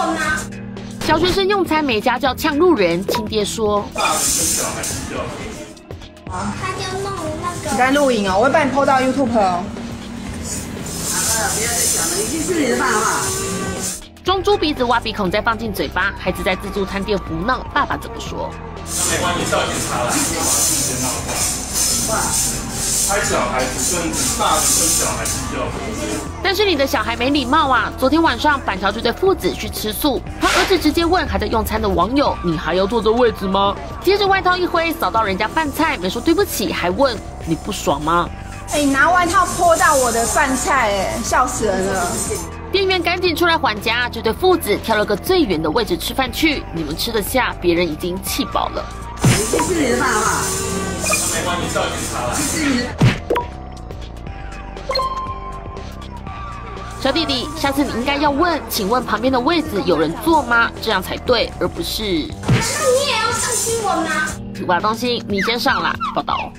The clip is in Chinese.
我吗？小学生用餐没家教呛路人，亲爹说。他就弄那个。你在录影哦，我会把你 PO 到 YouTube 哦。不要再讲了，已经是你的饭了吧？装猪鼻子挖鼻孔再放进嘴巴，孩子在自助餐店胡闹，爸爸怎么说？没关系，到检查了？拍小孩子跟大人跟小孩子要但是你的小孩没礼貌啊！昨天晚上板桥这对父子去吃素，他儿子直接问还在用餐的网友：“你还要坐这位置吗？”接着外套一挥，扫到人家饭菜，没说对不起，还问：“你不爽吗？”哎，你拿外套泼到我的饭菜，哎，笑死人了！店员赶紧出来还价，这对父子挑了个最远的位置吃饭去。你们吃得下，别人已经气饱了。已经是你的饭了吧？没小弟弟，下次你应该要问，请问旁边的位子有人坐吗？这样才对，而不是。那你也要上新闻吗？土巴东西，你先上啦，报道。